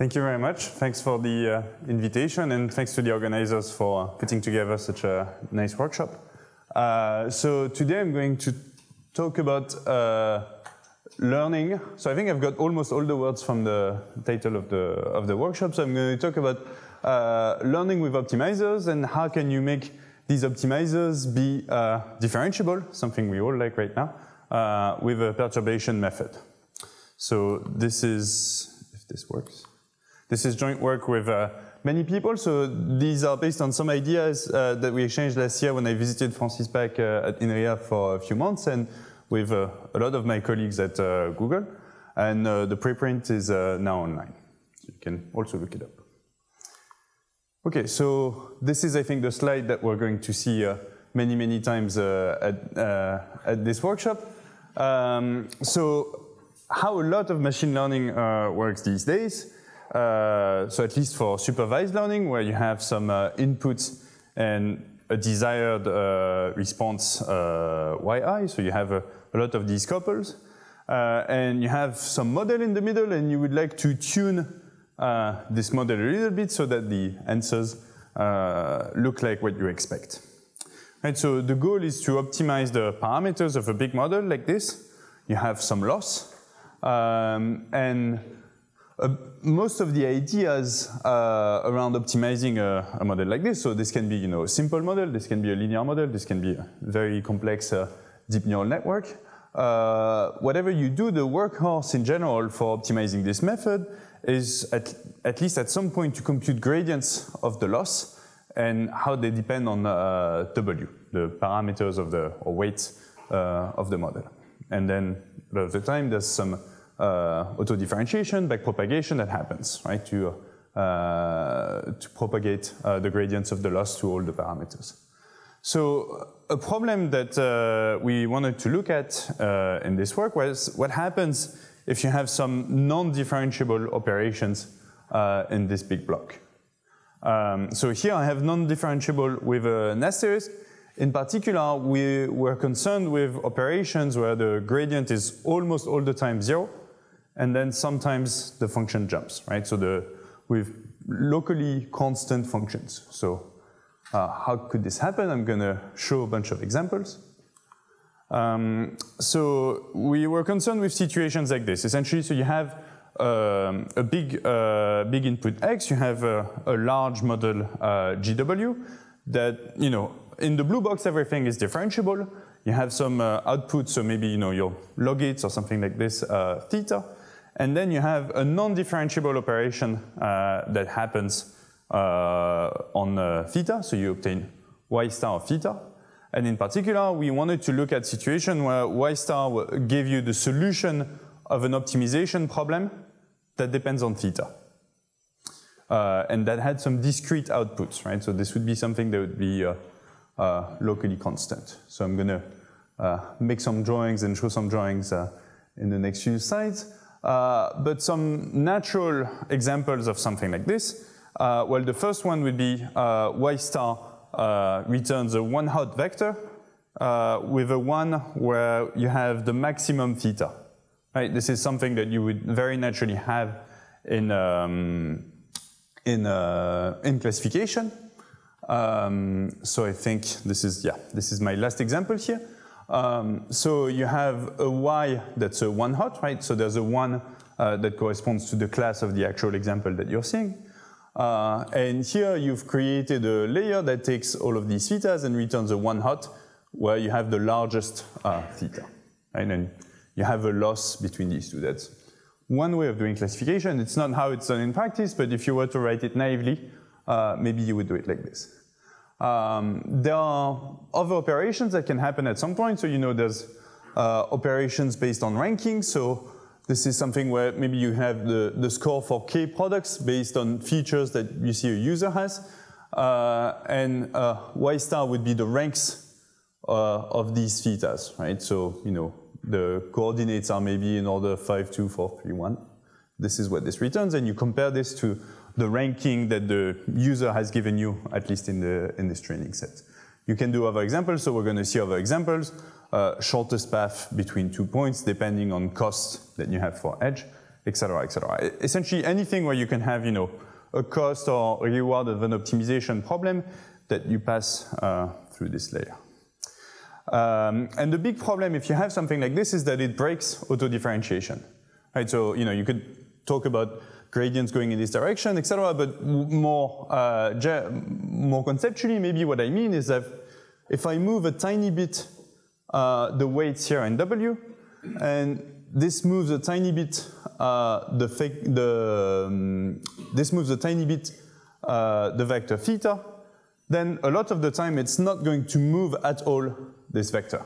Thank you very much. Thanks for the uh, invitation and thanks to the organizers for putting together such a nice workshop. Uh, so today I'm going to talk about uh, learning. So I think I've got almost all the words from the title of the, of the workshop. So I'm going to talk about uh, learning with optimizers and how can you make these optimizers be uh, differentiable, something we all like right now, uh, with a perturbation method. So this is, if this works. This is joint work with uh, many people. So these are based on some ideas uh, that we exchanged last year when I visited Francis Bach uh, at INRIA for a few months and with uh, a lot of my colleagues at uh, Google. And uh, the preprint is now online. So you can also look it up. Okay, so this is, I think, the slide that we're going to see many, many times at, at this workshop. Um, so how a lot of machine learning works these days uh, so at least for supervised learning, where you have some uh, inputs and a desired uh, response uh, yi, so you have a, a, lot of these couples, uh, and you have some model in the middle, and you would like to tune uh, this model a little bit so that the answers look like what you expect. Right, so the goal is to optimize the parameters of a big model like this. You have some loss, um, and uh, most of the ideas uh, around optimizing a, a, model like this, so this can be you know, a simple model, this can be a linear model, this can be a very complex uh, deep neural network. Uh, whatever you do, the workhorse in general for optimizing this method is at, at least at some point to compute gradients of the loss and how they depend on uh, W, the parameters of the, or weight uh, of the model. And then a lot of the time there's some uh, auto-differentiation, backpropagation that happens, right, to, uh, to propagate uh, the gradients of the loss to all the parameters. So a problem that uh, we wanted to look at uh, in this work was what happens if you have some non-differentiable operations uh, in this big block. Um, so here I have non-differentiable with an asterisk. In particular, we were concerned with operations where the gradient is almost all the time zero, and then sometimes the function jumps, right? So the with locally constant functions. So uh, how could this happen? I'm going to show a bunch of examples. Um, so we were concerned with situations like this. Essentially, so you have um, a big, uh, big input X, you have a, a large model uh, GW that, you know, in the blue box, everything is differentiable. You have some uh, output, so maybe, you know, your logit or something like this, uh, theta. And then you have a non-differentiable operation uh, that happens on uh, theta, so you obtain y star of theta. And in particular, we wanted to look at situation where y star gave you the solution of an optimization problem that depends on theta. Uh, and that had some discrete outputs, right? So this would be something that would be uh, uh, locally constant. So I'm gonna make some drawings and show some drawings in the next few slides. Uh, but some natural examples of something like this. Uh, well, the first one would be uh, y star uh, returns a one hot vector uh, with a one where you have the maximum theta. Right? This is something that you would very naturally have in um, in in classification. Um, so I think this is yeah this is my last example here. Um, so you have a y that's a one hot, right? So there's a one uh, that corresponds to the class of the actual example that you're seeing. Uh, and here you've created a layer that takes all of these thetas and returns a one hot where you have the largest uh, theta. And then you have a loss between these two. That's one way of doing classification. It's not how it's done in practice, but if you were to write it naively, uh, maybe you would do it like this. Um, there are other operations that can happen at some point. So you know there's uh, operations based on ranking. So this is something where maybe you have the, the score for K products based on features that you see a user has. Uh, and uh, Y star would be the ranks uh, of these thetas, right? So, you know, the coordinates are maybe in order 5, 2, 4, 3, 1. this is what this returns, and you compare this to the ranking that the user has given you, at least in, the, in this training set. You can do other examples, so we're going to see other examples. Uh, shortest path between two points, depending on cost that you have for edge, etc., etc. Essentially, anything where you can have, you know, a cost or a reward of an optimization problem that you pass uh, through this layer. Um, and the big problem if you have something like this is that it breaks auto-differentiation. Right, so you know you could talk about gradients going in this direction, etc. But more uh, more conceptually, maybe what I mean is that if I move a tiny bit uh, the weights here in W, and this moves a tiny bit uh, the, the um, this moves a tiny bit uh, the vector theta, then a lot of the time it's not going to move at all this vector.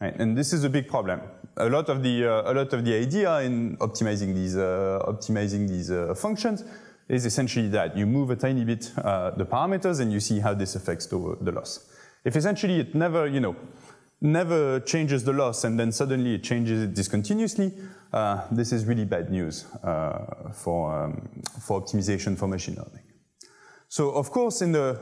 Right? And this is a big problem. A lot of the, uh, a lot of the idea in optimizing these, uh, optimizing these uh, functions is essentially that you move a tiny bit the parameters and you see how this affects the, the loss. If essentially it never, you know, never changes the loss and then suddenly it changes it discontinuously, uh, this is really bad news uh, for, um, for optimization for machine learning. So of course in the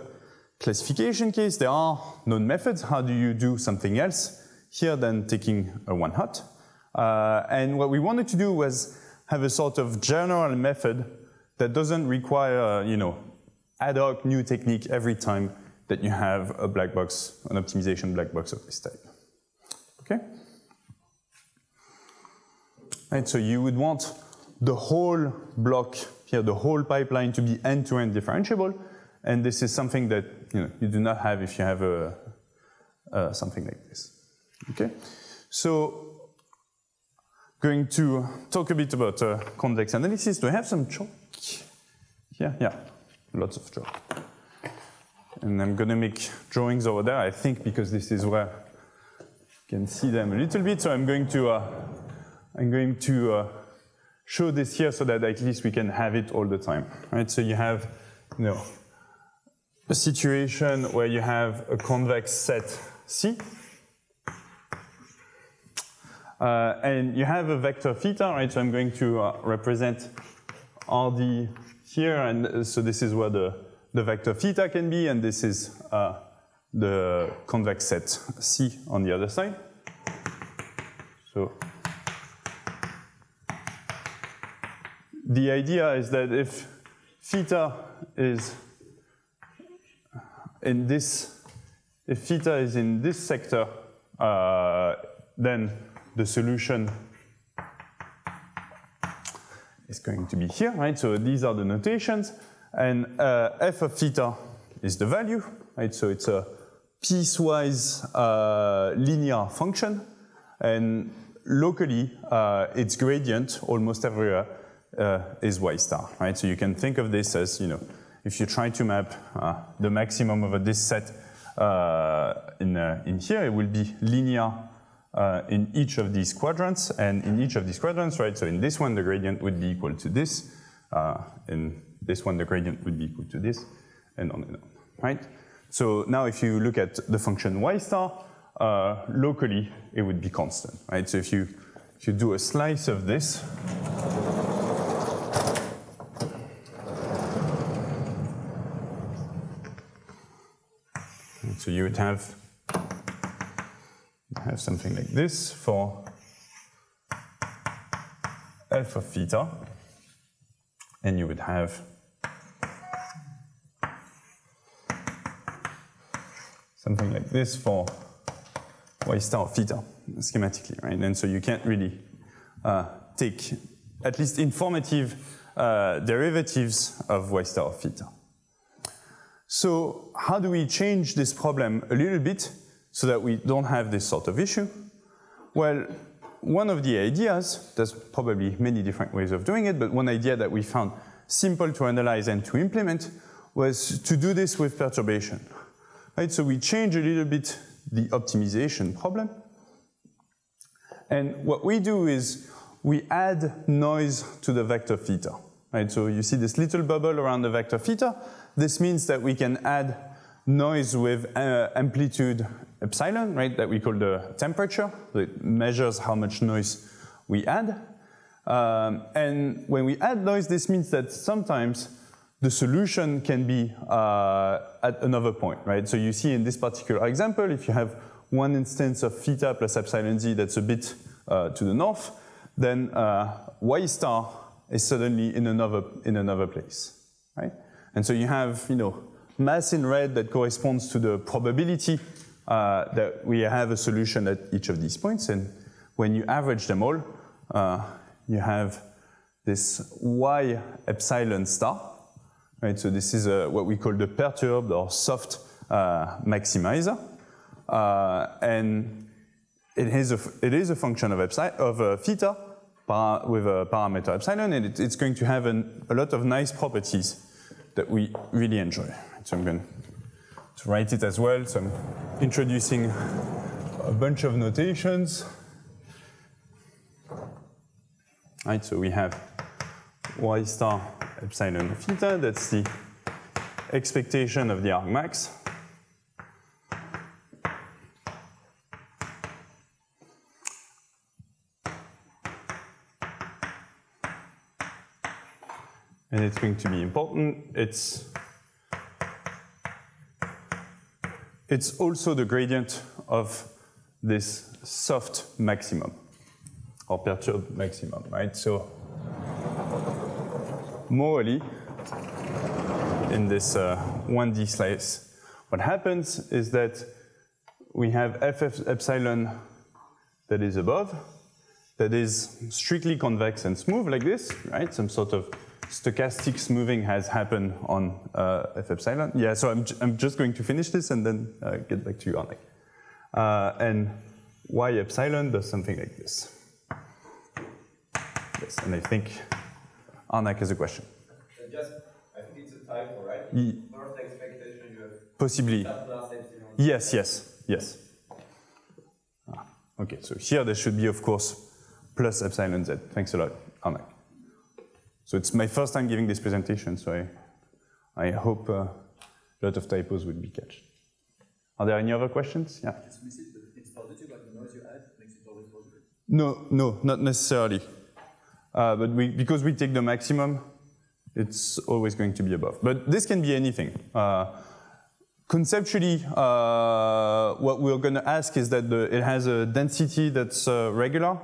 classification case there are known methods. How do you do something else here than taking a one hot? Uh, and what we wanted to do was have a sort of general method that doesn't require, you know, ad hoc new technique every time that you have a black box, an optimization black box of this type. Okay? So you would want the whole block here, the whole pipeline to be end-to-end -end differentiable, and this is something that you, know, you do not have if you have a, uh, something like this. Okay, so going to talk a bit about uh, convex analysis. Do I have some chalk? Yeah, yeah, lots of chalk. And I'm going to make drawings over there, I think, because this is where you can see them a little bit. So I'm going to, uh, I'm going to uh, show this here so that at least we can have it all the time. Right? So you have, you know, a situation where you have a convex set C, uh, and you have a vector theta, right? So I'm going to uh, represent RD here, and uh, so this is where the the vector theta can be, and this is uh, the convex set C on the other side. So the idea is that if theta is in this, if theta is in this sector, uh, then the solution is going to be here, right? So these are the notations. And uh, f of theta is the value, right? So it's a piecewise uh, linear function. And locally, uh, its gradient almost everywhere uh, is y star, right? So you can think of this as, you know, if you try to map uh, the maximum of this set uh, in, in here, it will be linear uh, in each of these quadrants, and in each of these quadrants, right, so in this one, the gradient would be equal to this, uh, in this one, the gradient would be equal to this, and on and on, right? So now if you look at the function y star, uh, locally, it would be constant, right? So if you, if you do a slice of this, so you would have, have something like this for alpha theta, and you would have something like this for y star theta schematically, right? And so you can't really uh, take at least informative uh, derivatives of y star theta. So how do we change this problem a little bit so that we don't have this sort of issue? Well, one of the ideas, there's probably many different ways of doing it, but one idea that we found simple to analyze and to implement was to do this with perturbation. Right, so we change a little bit the optimization problem. And what we do is we add noise to the vector theta. Right, so you see this little bubble around the vector theta. This means that we can add noise with uh, amplitude epsilon, right, that we call the temperature. It measures how much noise we add. Um, and when we add noise, this means that sometimes the solution can be uh, at another point, right? So you see in this particular example, if you have one instance of theta plus epsilon z that's a bit uh, to the north, then uh, y star is suddenly in another, in another place, right? And so you have, you know, mass in red that corresponds to the probability uh, that we have a solution at each of these points. And when you average them all, uh, you have this y epsilon star, right? So this is what we call the perturbed or soft uh, maximizer. Uh, and it is, a, it is a function of, epsilon, of theta with a parameter epsilon, and it, it's going to have an, a lot of nice properties that we really enjoy. So I'm going to write it as well. So I'm introducing a bunch of notations. Right, so we have y star epsilon theta, that's the expectation of the argmax. And it's going to be important. It's it's also the gradient of this soft maximum or perturbed maximum, right? So morally, in this uh, 1D slice, what happens is that we have f epsilon that is above, that is strictly convex and smooth like this, right? Some sort of stochastic smoothing has happened on uh, f epsilon. Yeah, so I'm, I'm just going to finish this and then uh, get back to you, Arnek. Uh, and y epsilon does something like this. Yes, and I think Arnek has a question. Just, I think it's a typo, right? Ye First expectation you have. Possibly. Yes, yes, yes. Ah, okay, so here there should be, of course, plus epsilon z. Thanks a lot, Arnek. So it's my first time giving this presentation, so I, I hope uh, a lot of typos will be catched. Are there any other questions? Yeah. It's positive, but the noise you add makes it always positive. No, no, not necessarily. Uh, but we, because we take the maximum, it's always going to be above. But this can be anything. Uh, conceptually, uh, what we're going to ask is that the, it has a density that's uh, regular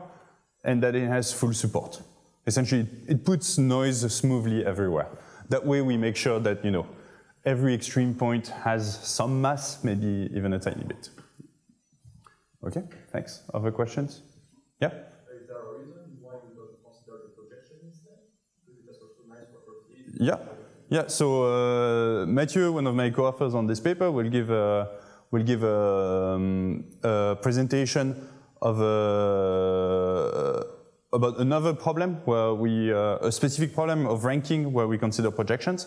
and that it has full support. Essentially, it puts noise smoothly everywhere. That way we make sure that, you know, every extreme point has some mass, maybe even a tiny bit. Okay, thanks. Other questions? Yeah? Is there a reason why you don't consider the projection instead? Because it has also nice properties. Yeah, yeah. So uh, Mathieu, one of my co-authors on this paper, will give a, will give a, um, a presentation of a, about another problem where we, uh, a specific problem of ranking where we consider projections.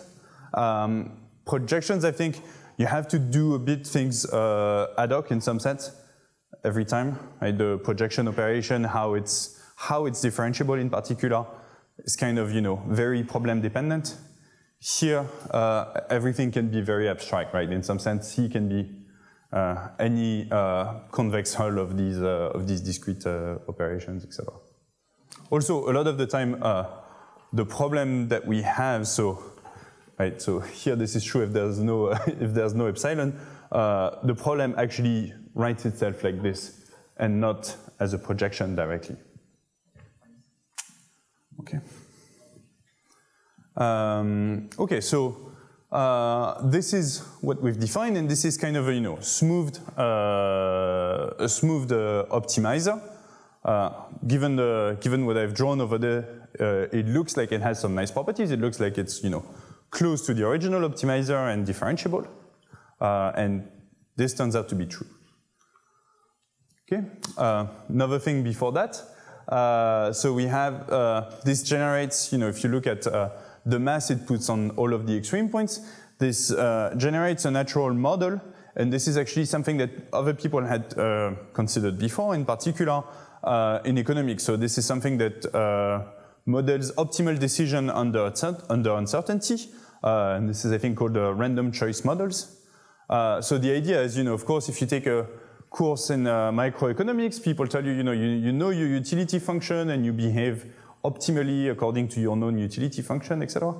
Um, projections, I think you have to do a bit things uh, ad hoc in some sense every time. Right? The projection operation, how it's, how it's differentiable in particular, is kind of, you know, very problem dependent. Here, uh, everything can be very abstract, right? In some sense, C can be uh, any uh, convex hull of these, uh, of these discrete operations, etc. Also, a lot of the time, uh, the problem that we have, so, right, so here this is true if there's no, if there's no epsilon, uh, the problem actually writes itself like this and not as a projection directly. Okay. Um, okay, so uh, this is what we've defined, and this is kind of a you know smoothed, uh, a smoothed uh, optimizer. Uh, given, the, given what I've drawn over there, uh, it looks like it has some nice properties. It looks like it's, you know, close to the original optimizer and differentiable. Uh, and this turns out to be true. Okay, uh, another thing before that. Uh, so we have, uh, this generates, you know, if you look at the mass it puts on all of the extreme points, this generates a natural model and this is actually something that other people had considered before. In particular, uh, in economics. So this is something that uh, models optimal decision under, under uncertainty. Uh, and this is, I think, called random choice models. so the idea is, you know, of course, if you take a course in microeconomics, people tell you, you know, you, you know your utility function and you behave optimally according to your known utility function, etc.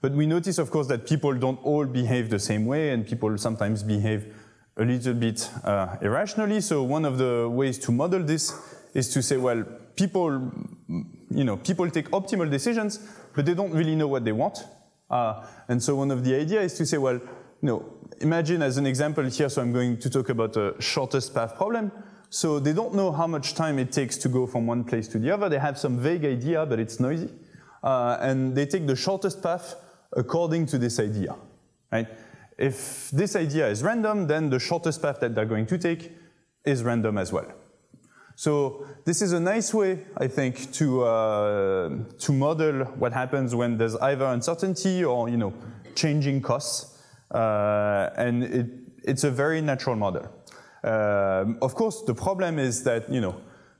But we notice, of course, that people don't all behave the same way, and people sometimes behave a little bit uh, irrationally. So one of the ways to model this is to say, well, people, you know, people take optimal decisions, but they don't really know what they want. Uh, and so one of the ideas is to say, well, you know, imagine as an example here, so I'm going to talk about a shortest path problem. So they don't know how much time it takes to go from one place to the other. They have some vague idea, but it's noisy. Uh, and they take the shortest path according to this idea, right? If this idea is random, then the shortest path that they're going to take is random as well. So this is a nice way, I think, to, uh, to model what happens when there's either uncertainty or, you know, changing costs. Uh, and it, it's a very natural model. Um, of course, the problem is that, you know,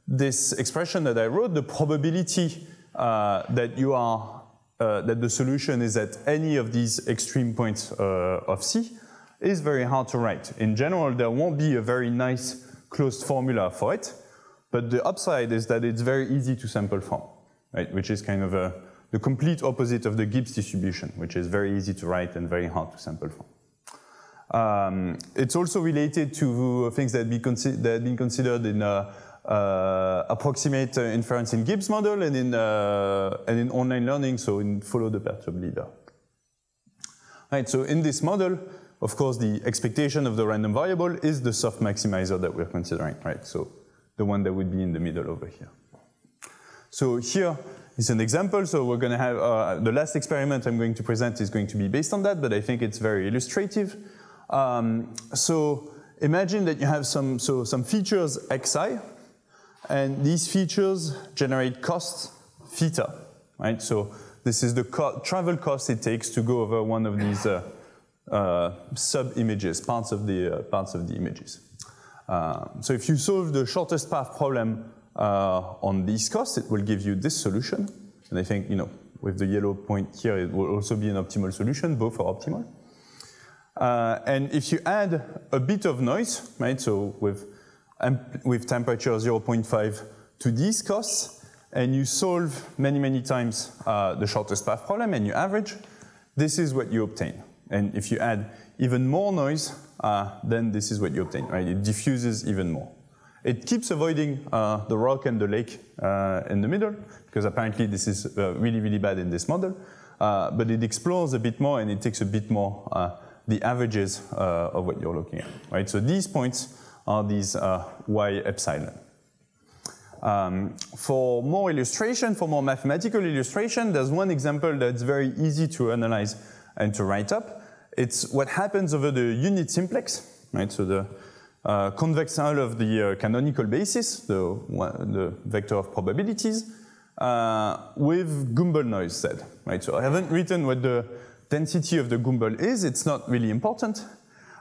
this expression that I wrote, the probability uh, that you are, uh, that the solution is at any of these extreme points uh, of C is very hard to write. In general, there won't be a very nice closed formula for it, but the upside is that it's very easy to sample from, right? Which is kind of a, the complete opposite of the Gibbs distribution, which is very easy to write and very hard to sample from. Um, it's also related to things that, be that have been considered in uh, uh, approximate inference in Gibbs model and in, uh, and in online learning, so in follow the perturb leader. Right, so in this model, of course, the expectation of the random variable is the soft maximizer that we're considering, right? So the one that would be in the middle over here. So here is an example. So we're going to have, uh, the last experiment I'm going to present is going to be based on that, but I think it's very illustrative. Um, so imagine that you have some, so some features xi, and these features generate cost theta, right? So this is the co travel cost it takes to go over one of these uh, uh, sub-images, parts of the uh, parts of the images. Uh, so if you solve the shortest path problem uh, on these costs, it will give you this solution. And I think, you know, with the yellow point here, it will also be an optimal solution, both are optimal. Uh, and if you add a bit of noise, right, so with, with temperature 0.5 to these costs, and you solve many, many times uh, the shortest path problem and you average, this is what you obtain. And if you add even more noise, uh, then this is what you obtain, right? It diffuses even more. It keeps avoiding uh, the rock and the lake uh, in the middle, because apparently this is uh, really, really bad in this model. but it explores a bit more and it takes a bit more the averages uh, of what you're looking at, right? So these points are these uh, y epsilon. Um, for more illustration, for more mathematical illustration, there's one example that's very easy to analyze and to write up. It's what happens over the unit simplex, right? So the uh, convex hull of the uh, canonical basis, the, the vector of probabilities, uh, with Gumbel noise said, right? So I haven't written what the density of the Gumbel is, it's not really important.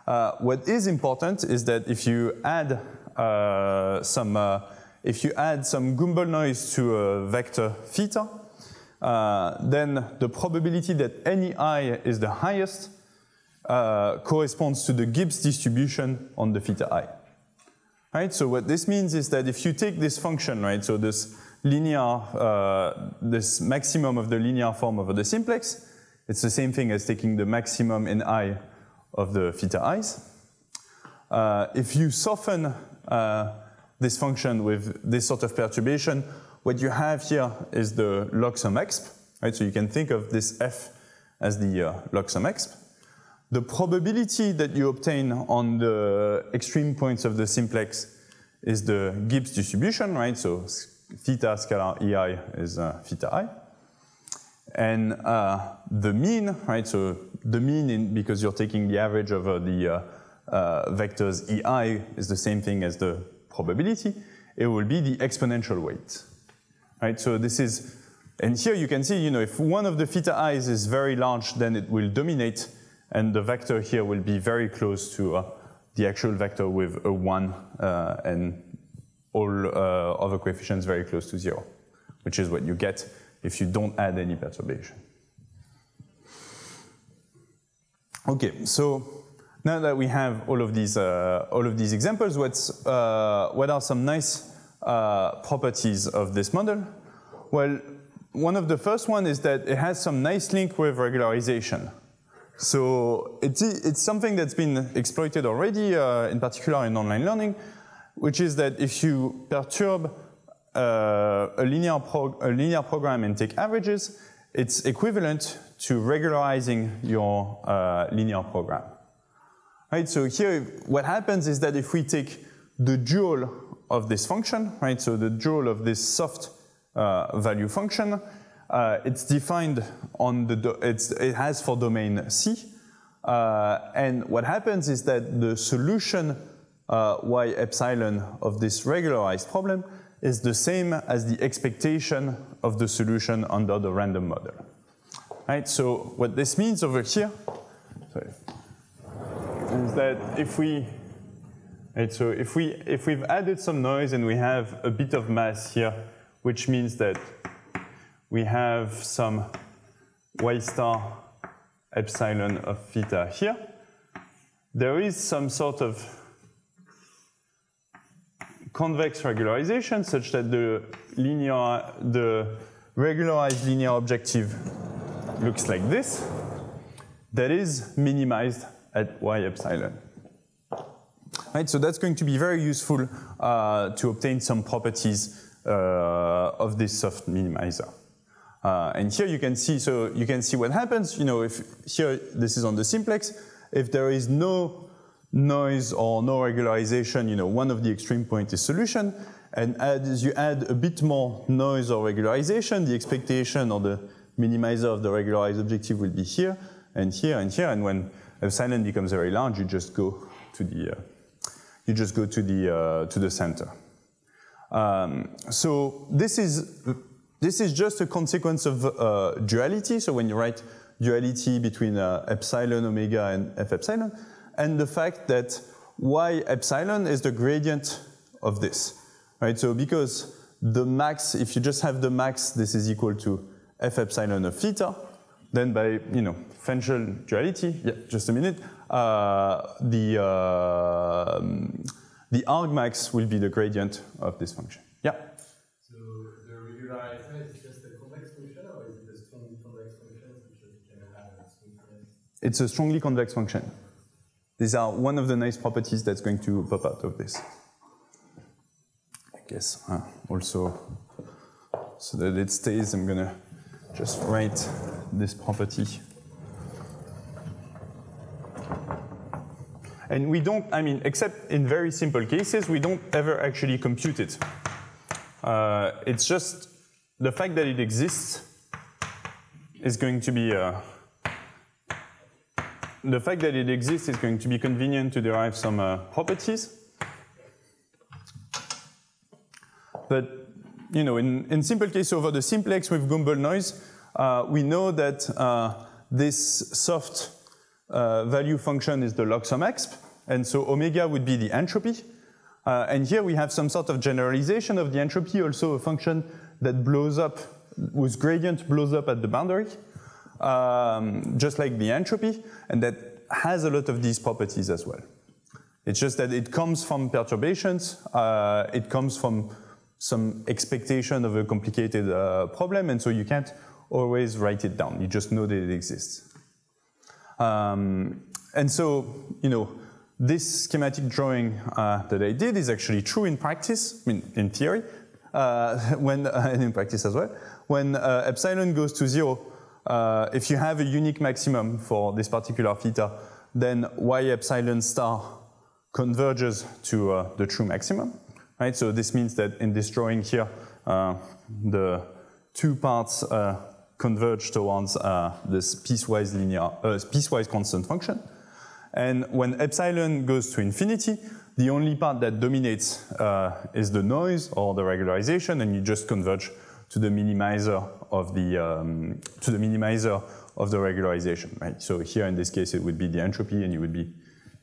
Uh, what is important is that if you add uh, some uh, if you add some Gumbel noise to a vector theta, uh, then the probability that any i is the highest uh, corresponds to the Gibbs distribution on the theta i. Right. So what this means is that if you take this function, right, so this linear, uh, this maximum of the linear form over the simplex, it's the same thing as taking the maximum in i of the theta i's. Uh, if you soften uh, this function with this sort of perturbation, what you have here is the log sum exp, right? So you can think of this f as the uh, log sum exp. The probability that you obtain on the extreme points of the simplex is the Gibbs distribution, right? So theta scalar ei is uh, theta i. And uh, the mean, right, so the mean, in, because you're taking the average over the uh, uh, vectors ei is the same thing as the probability, it will be the exponential weight. Right, so this is, and here you can see, you know, if one of the theta i's is very large, then it will dominate, and the vector here will be very close to uh, the actual vector with a 1 uh, and all uh, other coefficients very close to 0, which is what you get if you don't add any perturbation. Okay, so now that we have all of these, uh, all of these examples, what's, uh, what are some nice properties of this model? Well, one of the first one is that it has some nice link with regularization. So it's, it's something that's been exploited already, uh, in particular in online learning, which is that if you perturb uh, a, linear a linear program and take averages, it's equivalent to regularizing your uh, linear program. Right, so here what happens is that if we take the dual of this function, right, so the dual of this soft uh, value function, uh, it's defined on the, it has for domain C, uh, and what happens is that the solution uh, y epsilon of this regularized problem is the same as the expectation of the solution under the random model. Right, so what this means over here sorry, is that if we right, so if we if we've added some noise and we have a bit of mass here, which means that we have some y star epsilon of theta here, there is some sort of convex regularization such that the linear the regularized linear objective looks like this that is minimized at y epsilon. Right, so that's going to be very useful uh, to obtain some properties uh, of this soft minimizer. Uh, and here you can see, so you can see what happens, you know, if here this is on the simplex, if there is no noise or no regularization, you know, one of the extreme point is solution, and as you add a bit more noise or regularization, the expectation or the minimizer of the regularized objective will be here, and here, and here, and when epsilon becomes very large, you just go to the, uh, you just go to the, uh, to the center. Um, so this is, this is just a consequence of uh, duality. So when you write duality between uh, epsilon omega and f epsilon, and the fact that y epsilon is the gradient of this, right? So because the max, if you just have the max, this is equal to f epsilon of theta, then by, you know, Fenchel duality, yeah, just a minute, uh, the, uh, the argmax will be the gradient of this function. Yeah? So the regularization is just a convex function, or is it a strongly convex function, can have a It's a strongly convex function. These are one of the nice properties that's going to pop out of this. I guess uh, also, so that it stays, I'm gonna just write this property. And we don't, I mean, except in very simple cases, we don't ever actually compute it. Uh, it's just the fact that it exists is going to be, uh, the fact that it exists is going to be convenient to derive some uh, properties. But, you know, in, in simple case over the simplex with Gumbel noise, uh, we know that uh, this soft uh, value function is the log sum exp, and so omega would be the entropy. Uh, and here we have some sort of generalization of the entropy, also a function that blows up, whose gradient blows up at the boundary, um, just like the entropy, and that has a lot of these properties as well. It's just that it comes from perturbations, uh, it comes from some expectation of a complicated uh, problem, and so you can't always write it down. You just know that it exists. Um, and so, you know, this schematic drawing uh, that I did is actually true in practice, I mean, in theory, uh, when, and in practice as well. When uh, epsilon goes to zero, uh, if you have a unique maximum for this particular theta, then y epsilon star converges to uh, the true maximum, right? So this means that in this drawing here, the two parts converge towards uh, this piecewise linear, uh, piecewise constant function. And when epsilon goes to infinity, the only part that dominates uh, is the noise or the regularization, and you just converge to the minimizer of the um, to the minimizer of the regularization. Right. So here in this case, it would be the entropy, and you would be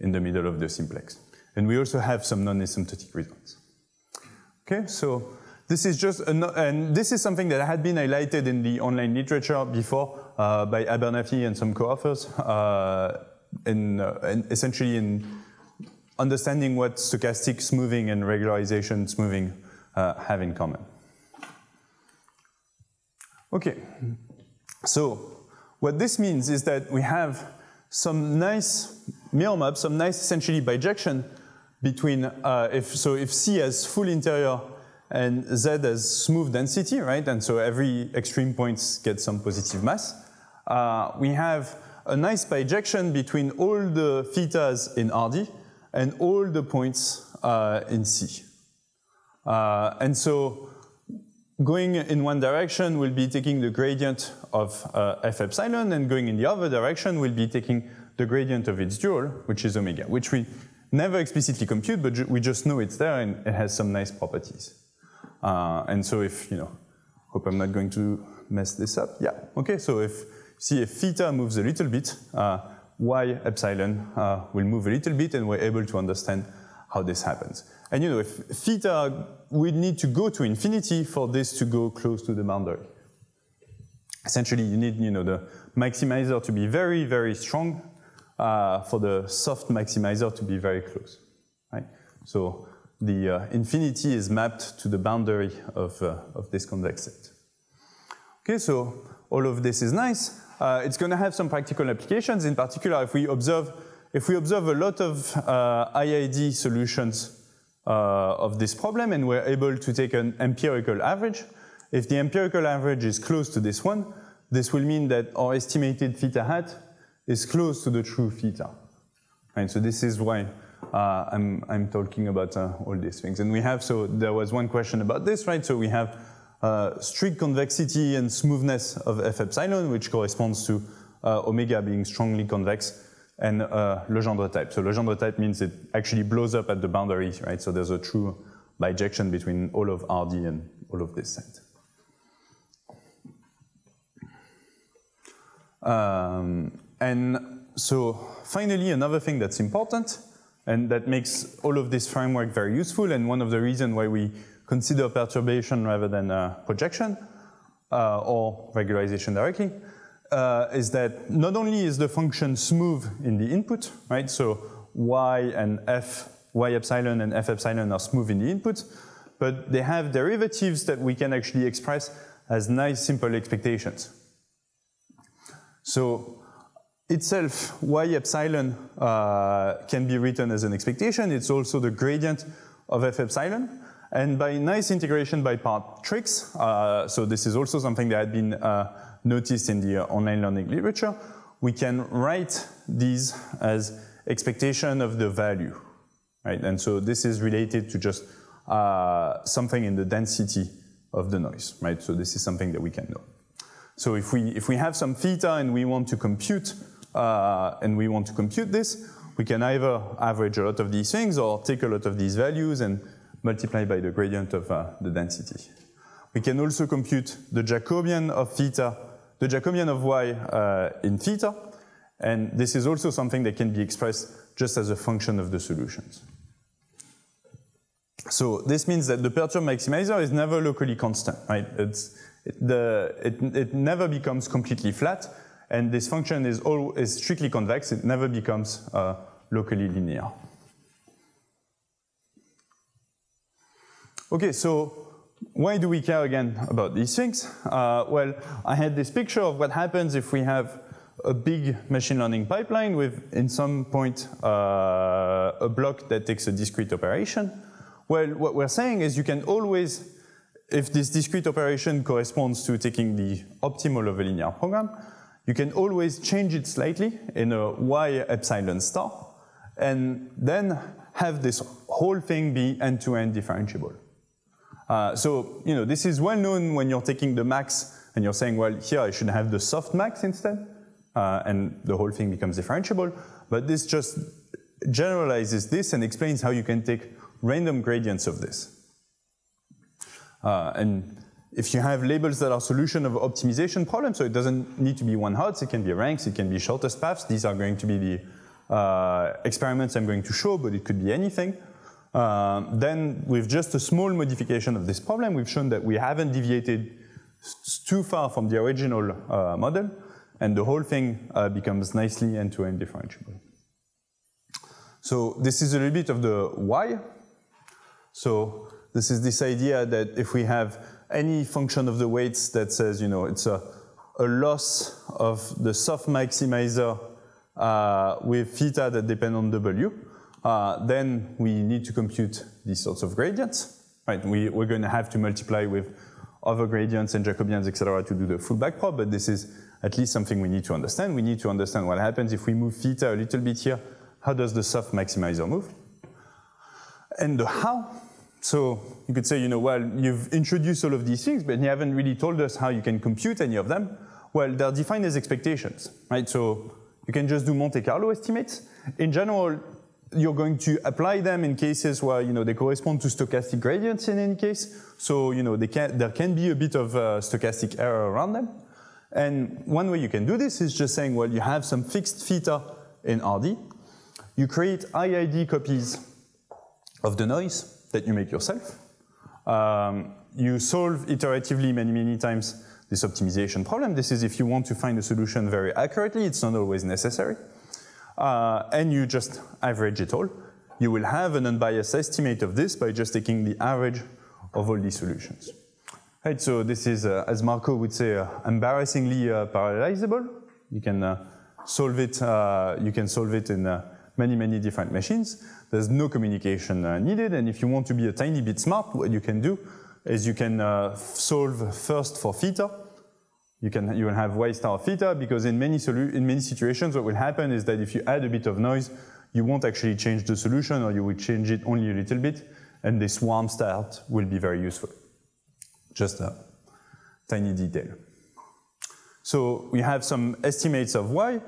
in the middle of the simplex. And we also have some non-asymptotic results. Okay, so this is just, and this is something that had been highlighted in the online literature before uh, by Abernethy and some co-authors, uh, in, uh, in essentially in understanding what stochastic smoothing and regularization smoothing uh, have in common. Okay, so what this means is that we have some nice mirror map, some nice essentially bijection between, uh, if, so if C has full interior and Z has smooth density, right? And so every extreme point gets some positive mass. Uh, we have a nice bijection between all the thetas in RD and all the points uh, in C. Uh, and so going in one direction will be taking the gradient of uh, f epsilon, and going in the other direction will be taking the gradient of its dual, which is omega, which we never explicitly compute, but ju we just know it's there and it has some nice properties. Uh, and so if, you know, hope I'm not going to mess this up. Yeah, okay, so if, see if theta moves a little bit, uh, y epsilon uh, will move a little bit and we're able to understand how this happens. And you know, if theta would need to go to infinity for this to go close to the boundary. Essentially, you need you know, the maximizer to be very, very strong uh, for the soft maximizer to be very close. Right? So the uh, infinity is mapped to the boundary of, uh, of this convex set. Okay, so all of this is nice. Uh, it's going to have some practical applications. In particular, if we observe, if we observe a lot of uh, IID solutions of this problem and we're able to take an empirical average, if the empirical average is close to this one, this will mean that our estimated theta hat is close to the true theta. Right, so this is why uh, I'm, I'm talking about uh, all these things. And we have, so there was one question about this, right? So we have uh, strict convexity and smoothness of f epsilon, which corresponds to uh, omega being strongly convex, and uh, Legendre type. So Legendre type means it actually blows up at the boundary, right? So there's a true bijection between all of RD and all of this set. Um, and so finally, another thing that's important and that makes all of this framework very useful and one of the reasons why we consider perturbation rather than uh, projection uh, or regularization directly uh, is that not only is the function smooth in the input, right? So y and f, y epsilon and f epsilon are smooth in the input, but they have derivatives that we can actually express as nice simple expectations. So itself, y epsilon uh, can be written as an expectation. It's also the gradient of f epsilon. And by nice integration by part tricks, uh, so this is also something that had been uh, noticed in the online learning literature, we can write these as expectation of the value, right? And so this is related to just uh, something in the density of the noise, right? So this is something that we can know. So if we, if we have some theta and we want to compute, uh, and we want to compute this, we can either average a lot of these things or take a lot of these values and multiply by the gradient of uh, the density. We can also compute the Jacobian of theta, the Jacobian of y uh, in theta, and this is also something that can be expressed just as a function of the solutions. So this means that the perturb maximizer is never locally constant, right? It's, it, the, it, it never becomes completely flat, and this function is, all, is strictly convex. It never becomes uh, locally linear. Okay, so why do we care again about these things? Uh, well, I had this picture of what happens if we have a big machine learning pipeline with, in some point, uh, a block that takes a discrete operation. Well, what we're saying is you can always if this discrete operation corresponds to taking the optimal of a linear program, you can always change it slightly in a y epsilon star, and then have this whole thing be end-to-end -end differentiable. Uh, so, you know, this is well known when you're taking the max and you're saying, well, here I should have the soft max instead, uh, and the whole thing becomes differentiable. But this just generalizes this and explains how you can take random gradients of this. Uh, and if you have labels that are solution of optimization problems, so it doesn't need to be one hot, it can be ranks, it can be shortest paths. These are going to be the uh, experiments I'm going to show, but it could be anything. Uh, then with just a small modification of this problem, we've shown that we haven't deviated too far from the original uh, model, and the whole thing uh, becomes nicely end-to-end -end differentiable. So this is a little bit of the why. So this is this idea that if we have any function of the weights that says, you know, it's a, a loss of the soft maximizer uh, with theta that depend on W, uh, then we need to compute these sorts of gradients. Right? We, we're going to have to multiply with other gradients and Jacobians, etc., to do the full backprop, but this is at least something we need to understand. We need to understand what happens if we move theta a little bit here. How does the soft maximizer move? And the how. So you could say, you know, well, you've introduced all of these things, but you haven't really told us how you can compute any of them. Well, they're defined as expectations, right? So you can just do Monte Carlo estimates. In general, you're going to apply them in cases where you know they correspond to stochastic gradients in any case. So you know can, there can be a bit of uh, stochastic error around them. And one way you can do this is just saying, well, you have some fixed theta in RD. You create IID copies of the noise that you make yourself. Um, you solve iteratively many, many times this optimization problem. This is if you want to find a solution very accurately. It's not always necessary uh, and you just average it all, you will have an unbiased estimate of this by just taking the average of all these solutions. Right, so this is, uh, as Marco would say, uh, embarrassingly uh, parallelizable. You can uh, solve it. Uh, you can solve it in many, many different machines. There's no communication needed, and if you want to be a tiny bit smart, what you can do is you can solve first for theta, you can you will have y star theta because in many in many situations what will happen is that if you add a bit of noise, you won't actually change the solution or you will change it only a little bit, and this warm start will be very useful. Just a tiny detail. So we have some estimates of y,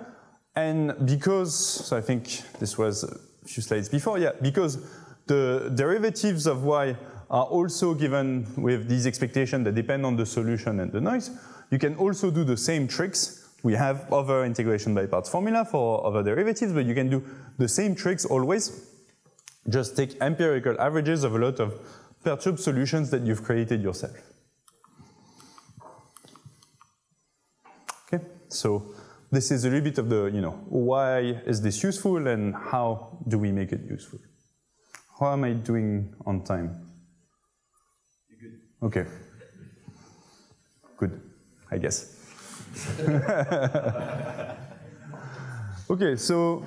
and because so I think this was a few slides before, yeah, because the derivatives of y are also given with these expectations that depend on the solution and the noise. You can also do the same tricks. We have other integration by parts formula for other derivatives, but you can do the same tricks always. Just take empirical averages of a lot of perturbed solutions that you've created yourself. Okay, so this is a little bit of the, you know, why is this useful and how do we make it useful? How am I doing on time? Okay. I guess. okay, so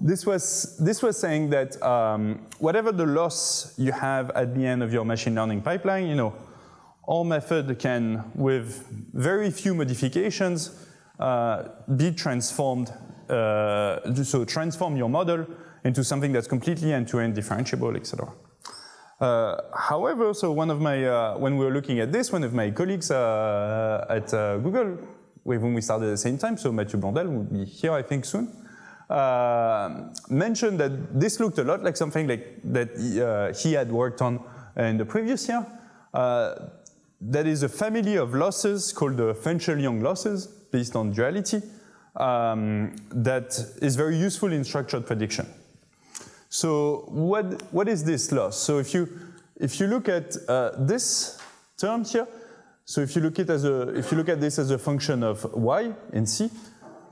this was, this was saying that um, whatever the loss you have at the end of your machine learning pipeline, you know, all method can, with very few modifications, uh, be transformed, uh, so transform your model into something that's completely end-to-end -end differentiable, etc. Uh, however, so one of my, uh, when we were looking at this, one of my colleagues uh, at Google, when we started at the same time, so Mathieu Blondel will be here, I think, soon, mentioned that this looked a lot like something like that he, he had worked on in the previous year. that is a family of losses called the Fenchel-Young losses, based on duality, um, that is very useful in structured prediction. So what, what is this loss? So if you, if you look at uh, this term here, so if you look at as a, if you look at this as a function of y in C,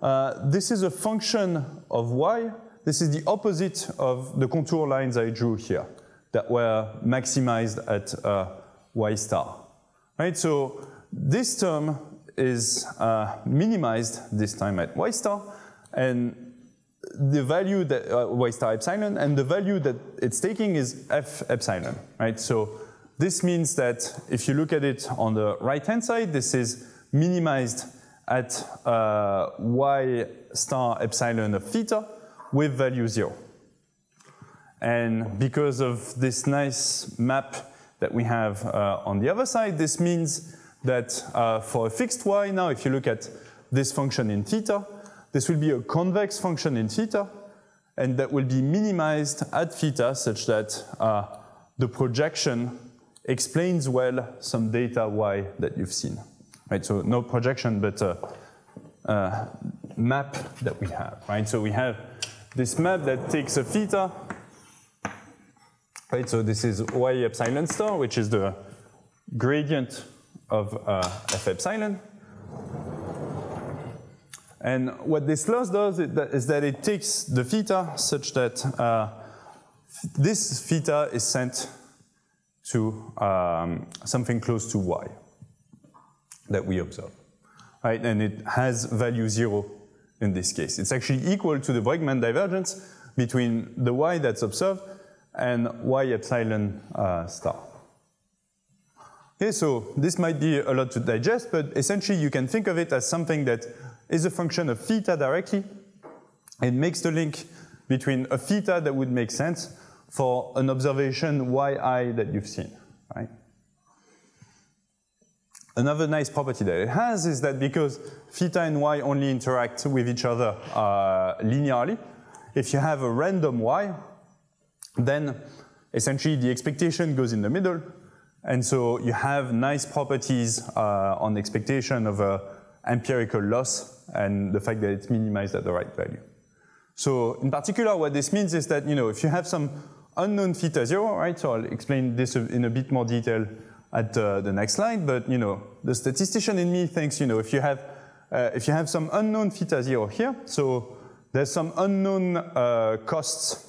uh, this is a function of y. This is the opposite of the contour lines I drew here that were maximized at uh, y star. Right. So this term is uh, minimized this time at y star, and the value that uh, y star epsilon, and the value that it's taking is f epsilon, right? So this means that if you look at it on the right-hand side, this is minimized at uh, y star epsilon of theta with value zero. And because of this nice map that we have uh, on the other side, this means that uh, for a fixed y now, if you look at this function in theta, this will be a convex function in theta, and that will be minimized at theta such that uh, the projection explains well some data y that you've seen. Right, so no projection, but a, a map that we have, right? So we have this map that takes a theta, right? So this is y epsilon star, which is the gradient of uh, f epsilon. And what this loss does is that it takes the theta such that uh, this theta is sent to um, something close to y that we observe, right? And it has value zero in this case. It's actually equal to the Bregman divergence between the y that's observed and y epsilon uh, star. Okay, so this might be a lot to digest, but essentially you can think of it as something that is a function of theta directly. It makes the link between a theta that would make sense for an observation yi that you've seen, right? Another nice property that it has is that because theta and y only interact with each other uh, linearly, if you have a random y, then essentially the expectation goes in the middle, and so you have nice properties uh, on expectation of a empirical loss and the fact that it's minimized at the right value. So in particular, what this means is that, you know, if you have some unknown theta zero, right, so I'll explain this in a bit more detail at uh, the next slide, but, you know, the statistician in me thinks, you know, if you have, uh, if you have some unknown theta zero here, so there's some unknown uh, costs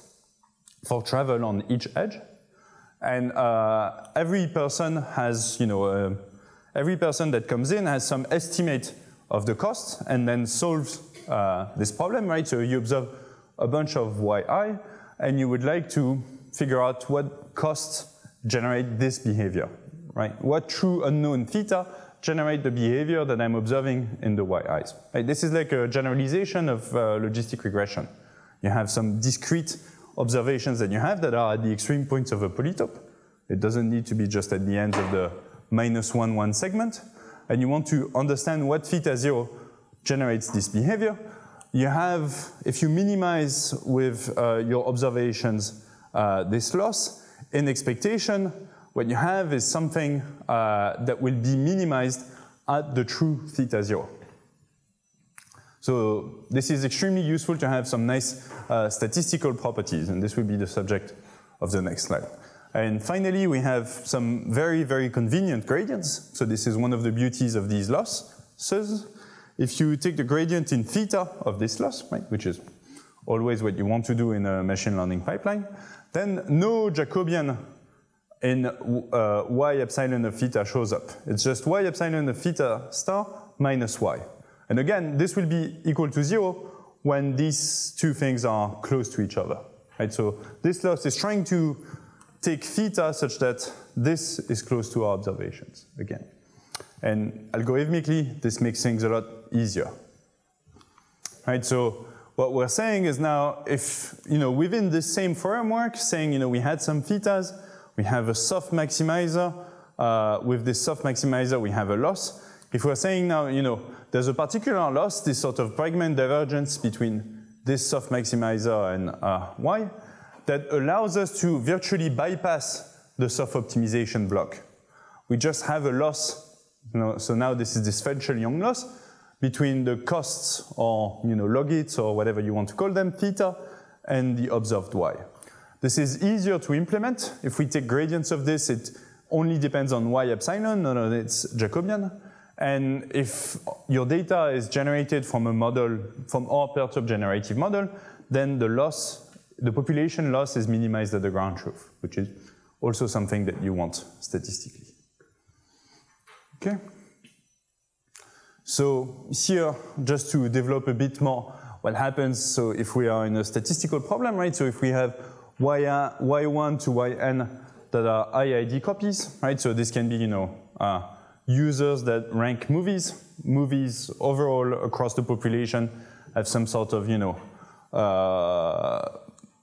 for travel on each edge, and uh, every person has, you know, uh, every person that comes in has some estimate of the cost and then solves uh, this problem, right? So you observe a bunch of yi, and you would like to figure out what costs generate this behavior, right? What true unknown theta generate the behavior that I'm observing in the yi's. Right? This is like a generalization of uh, logistic regression. You have some discrete observations that you have that are at the extreme points of a polytope. It doesn't need to be just at the ends of the minus one one segment. And you want to understand what theta zero generates this behavior. You have, if you minimize with uh, your observations uh, this loss, in expectation, what you have is something uh, that will be minimized at the true theta zero. So this is extremely useful to have some nice uh, statistical properties, and this will be the subject of the next slide. And finally, we have some very, very convenient gradients. So this is one of the beauties of these losses. If you take the gradient in theta of this loss, right, which is always what you want to do in a machine learning pipeline, then no Jacobian in uh, y epsilon of theta shows up. It's just y epsilon of theta star minus y. And again, this will be equal to zero when these two things are close to each other. Right? So this loss is trying to take theta such that this is close to our observations again. And algorithmically, this makes things a lot easier. Right? So what we're saying is now if, you know, within this same framework, saying, you know, we had some thetas, we have a soft maximizer, uh, with this soft maximizer, we have a loss. If we're saying now, you know, there's a particular loss, this sort of Bregman divergence between this soft maximizer and uh, y, that allows us to virtually bypass the soft optimization block. We just have a loss, you know, so now this is this Fenchel-Young loss between the costs or you know, logits or whatever you want to call them, theta, and the observed y. This is easier to implement. If we take gradients of this, it only depends on y epsilon, no, no, it's Jacobian. And if your data is generated from a model, from our perturb generative model, then the loss, the population loss is minimized at the ground truth, which is also something that you want statistically. Okay? So here, just to develop a bit more what happens, so if we are in a statistical problem, right? So if we have y, y1 to yn that are IID copies, right? So this can be, you know, uh, users that rank movies. Movies overall across the population have some sort of, you know, uh,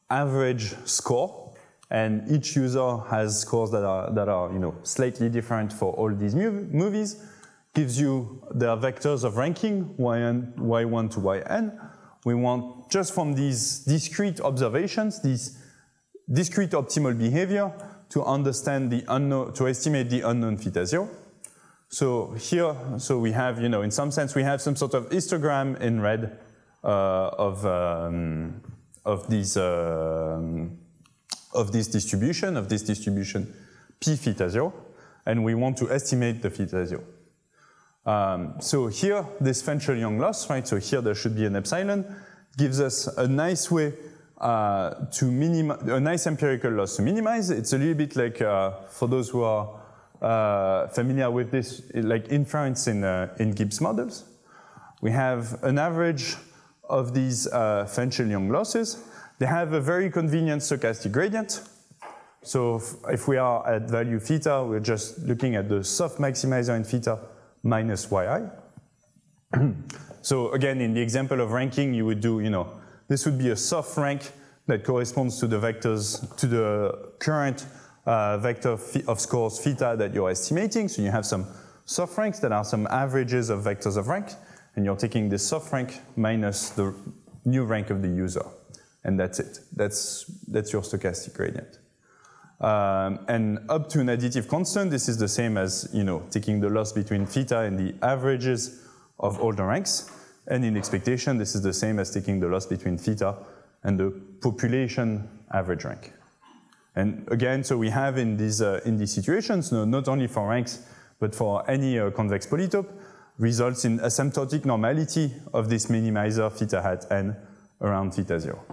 average score, and each user has scores that are that are, you know, slightly different for all these movies. Gives you their vectors of ranking yn, y1 to yn. We want just from these discrete observations, these discrete optimal behavior, to understand the unknown, to estimate the unknown theta zero. So here, so we have, you know, in some sense, we have some sort of histogram in red uh, of um, of these um, of this distribution of this distribution p theta zero, and we want to estimate the theta zero. Um, so here, this Fenchel-Young loss, right? So here there should be an epsilon, gives us a nice way uh, to minimize a nice empirical loss to minimize. It's a little bit like uh, for those who are uh, familiar with this, like inference in uh, in Gibbs models. We have an average of these uh, Fenchel-Young losses. They have a very convenient stochastic gradient. So if, if we are at value theta, we're just looking at the soft maximizer in theta minus yi. so again, in the example of ranking, you would do, you know, this would be a soft rank that corresponds to the vectors, to the current uh, vector of scores theta that you're estimating. So you have some soft ranks that are some averages of vectors of rank, and you're taking the soft rank minus the new rank of the user. And that's it. That's, that's your stochastic gradient. Um, and up to an additive constant, this is the same as you know taking the loss between theta and the averages of all the ranks. And in expectation, this is the same as taking the loss between theta and the population average rank. And again, so we have in these, uh, in these situations, no, not only for ranks, but for any uh, convex polytope, results in asymptotic normality of this minimizer theta hat n around theta zero.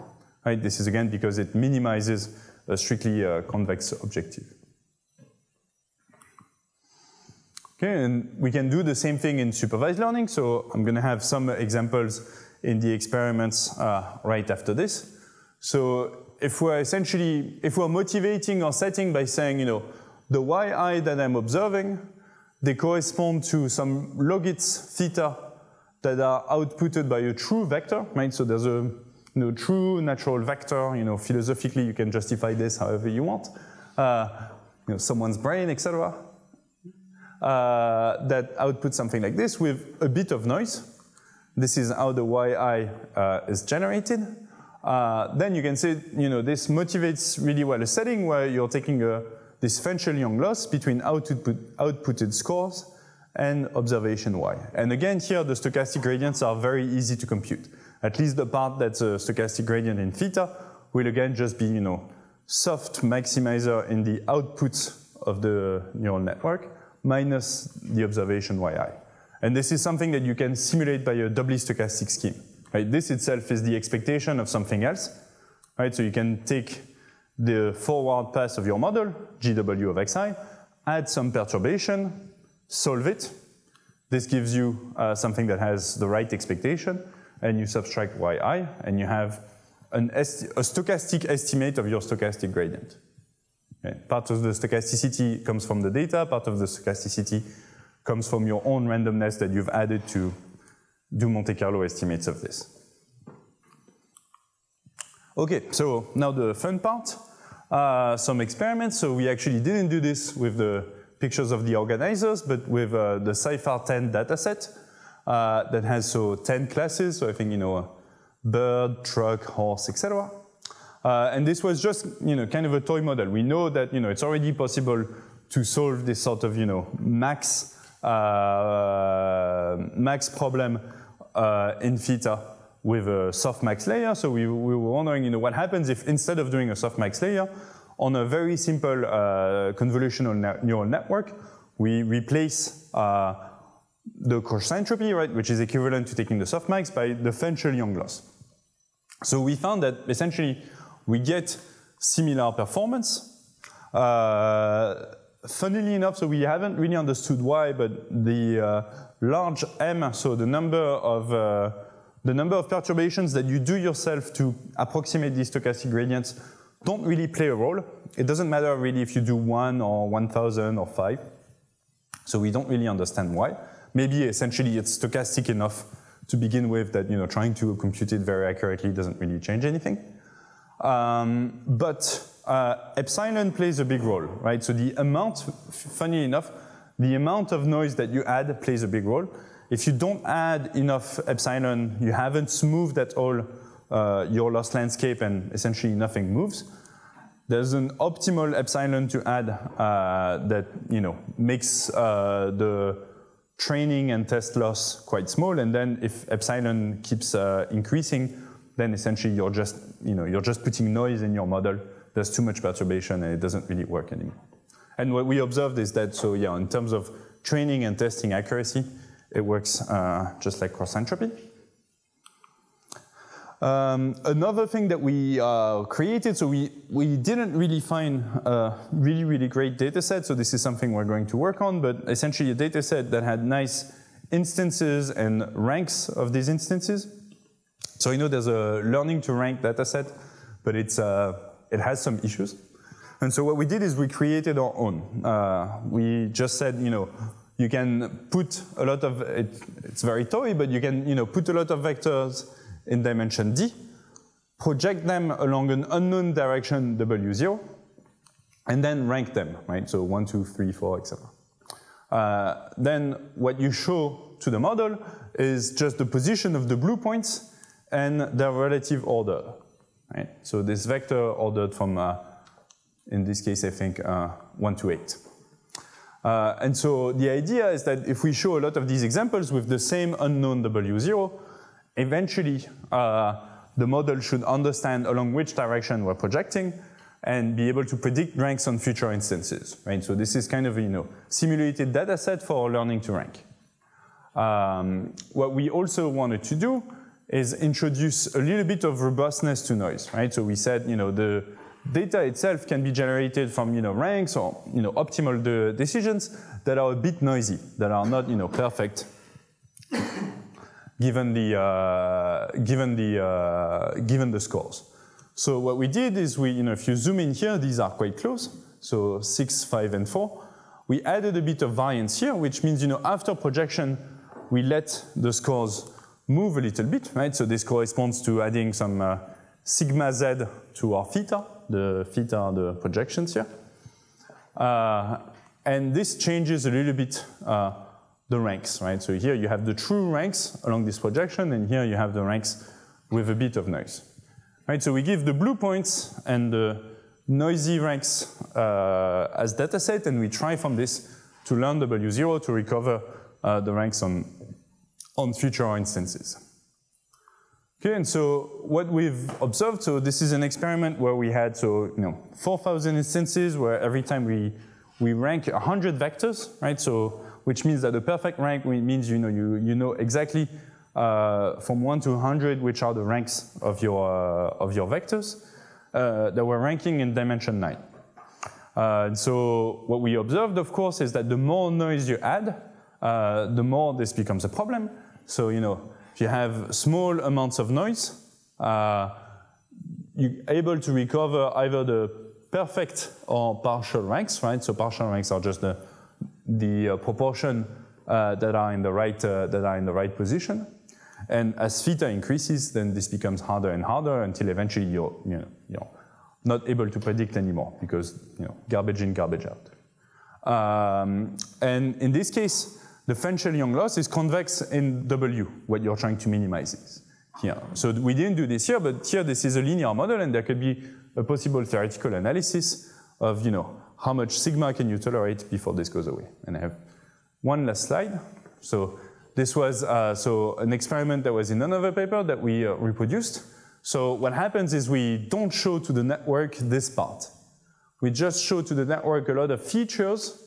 Right? This is again because it minimizes a strictly uh, convex objective. Okay, and we can do the same thing in supervised learning. So I'm going to have some examples in the experiments uh, right after this. So if we're essentially, if we're motivating our setting by saying, you know, the yi that I'm observing, they correspond to some logits theta that are outputted by a true vector, right? So there's a you know, true natural vector, you know, philosophically you can justify this however you want, uh, you know, someone's brain, etc. Uh, that outputs something like this with a bit of noise. This is how the yi uh, is generated. Uh, then you can say, you know, this motivates really well a setting where you're taking a, this Fenchel-Young loss between output, outputted scores and observation y. And again, here the stochastic gradients are very easy to compute. At least the part that's a stochastic gradient in theta will again just be, you know, soft maximizer in the outputs of the neural network minus the observation yi. And this is something that you can simulate by a doubly stochastic scheme. Right? This itself is the expectation of something else. Right? So you can take the forward pass of your model, GW of xi, add some perturbation, solve it. This gives you uh, something that has the right expectation, and you subtract yi, and you have an a stochastic estimate of your stochastic gradient. Okay. Part of the stochasticity comes from the data, part of the stochasticity comes from your own randomness that you've added to do Monte Carlo estimates of this. Okay, so now the fun part, uh, some experiments. So we actually didn't do this with the pictures of the organizers, but with uh, the CIFAR 10 dataset uh, that has so 10 classes. So I think, you know, bird, truck, horse, etc. Uh, and this was just, you know, kind of a toy model. We know that, you know, it's already possible to solve this sort of, you know, max, uh, max problem uh, in theta with a softmax layer. So we, we, were wondering, you know, what happens if instead of doing a softmax layer, on a very simple uh, convolutional ne neural network, we replace uh, the cross entropy, right, which is equivalent to taking the softmax by the Fenchel-Young loss. So we found that essentially we get similar performance. Uh, funnily enough, so we haven't really understood why, but the uh, large m, so the number of uh, the number of perturbations that you do yourself to approximate these stochastic gradients don't really play a role. It doesn't matter really if you do one or 1,000 or five. So we don't really understand why. Maybe essentially it's stochastic enough to begin with that you know trying to compute it very accurately doesn't really change anything. Um, but uh, epsilon plays a big role, right? So the amount, funny enough, the amount of noise that you add plays a big role. If you don't add enough epsilon, you haven't smoothed at all uh, your loss landscape and essentially nothing moves. There's an optimal epsilon to add uh, that you know makes uh, the training and test loss quite small, and then if epsilon keeps uh, increasing, then essentially you're just you know you're just putting noise in your model. There's too much perturbation and it doesn't really work anymore. And what we observed is that so yeah, in terms of training and testing accuracy, it works uh, just like cross entropy. Um, another thing that we uh, created, so we, we didn't really find a really, really great data set, so this is something we're going to work on, but essentially a data set that had nice instances and ranks of these instances. So you know there's a learning to rank data set, but it's, uh, it has some issues. And so what we did is we created our own. Uh, we just said, you know, you can put a lot of, it, it's very toy, but you can, you know, put a lot of vectors in dimension d, project them along an unknown direction w0, and then rank them, right? So one, two, three, four, etc. Uh, then what you show to the model is just the position of the blue points and their relative order, right? So this vector ordered from, uh, in this case, I think, uh, one to eight. Uh, and so the idea is that if we show a lot of these examples with the same unknown W0, eventually uh, the model should understand along which direction we're projecting and be able to predict ranks on future instances, right? So this is kind of a you know, simulated data set for learning to rank. Um, what we also wanted to do is introduce a little bit of robustness to noise, right? So we said, you know, the data itself can be generated from, you know, ranks or, you know, optimal de decisions that are a bit noisy, that are not, you know, perfect given the, uh, given, the, uh, given the scores. So what we did is we, you know, if you zoom in here, these are quite close. So six, five, and four. We added a bit of variance here, which means, you know, after projection, we let the scores move a little bit, right? So this corresponds to adding some uh, sigma z to our theta. The theta are the projections here. Uh, and this changes a little bit uh, the ranks, right? So here you have the true ranks along this projection, and here you have the ranks with a bit of noise. Right, so we give the blue points and the noisy ranks uh, as data set, and we try from this to learn W0 to recover uh, the ranks on, on future instances. Okay, and so what we've observed, so this is an experiment where we had, so, you know, 4,000 instances where every time we, we rank 100 vectors, right? So which means that the perfect rank means you know, you, you know exactly uh, from 1 to 100 which are the ranks of your, uh, of your vectors uh, that we're ranking in dimension 9. Uh, so what we observed, of course, is that the more noise you add, uh, the more this becomes a problem. So, you know, if you have small amounts of noise, uh, you're able to recover either the perfect or partial ranks, right? So partial ranks are just the the uh, proportion uh, that are in the right uh, that are in the right position. And as theta increases, then this becomes harder and harder until eventually you're you know, you're not able to predict anymore because you know garbage in, garbage out. Um, and in this case, the Fenchel-Young loss is convex in W, what you're trying to minimize is here. So we didn't do this here, but here this is a linear model and there could be a possible theoretical analysis of, you know, how much sigma can you tolerate before this goes away? And I have one last slide. So this was uh, so an experiment that was in another paper that we uh, reproduced. So what happens is we don't show to the network this part. We just show to the network a lot of features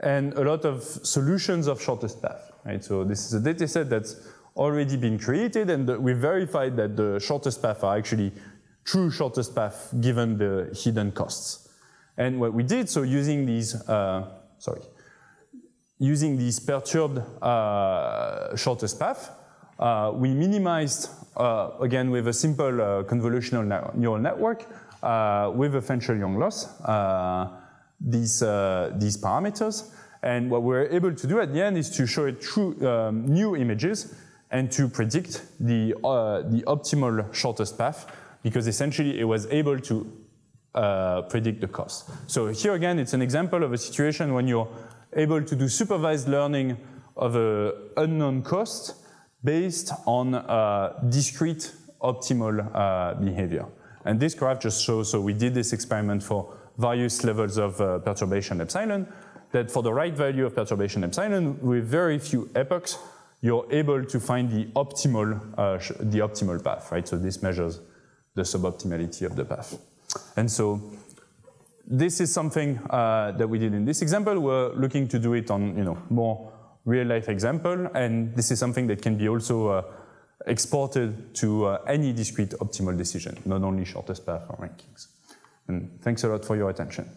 and a lot of solutions of shortest path. Right? So this is a data set that's already been created and we verified that the shortest path are actually true shortest path given the hidden costs. And what we did, so using these, uh, sorry, using these perturbed uh, shortest path, uh, we minimized, uh, again, with a simple uh, convolutional neural network, uh, with a Fenchel-Young loss, these, these parameters. And what we're able to do at the end is to show it true um, new images and to predict the, the optimal shortest path, because essentially it was able to uh, predict the cost. So here again, it's an example of a situation when you're able to do supervised learning of an unknown cost based on uh, discrete optimal uh, behavior. And this graph just shows, so we did this experiment for various levels of uh, perturbation epsilon, that for the right value of perturbation epsilon, with very few epochs, you're able to find the optimal, uh, the optimal path, right? So this measures the suboptimality of the path. And so this is something uh, that we did in this example. We're looking to do it on you know more real life example, and this is something that can be also uh, exported to uh, any discrete optimal decision, not only shortest path or rankings. And thanks a lot for your attention.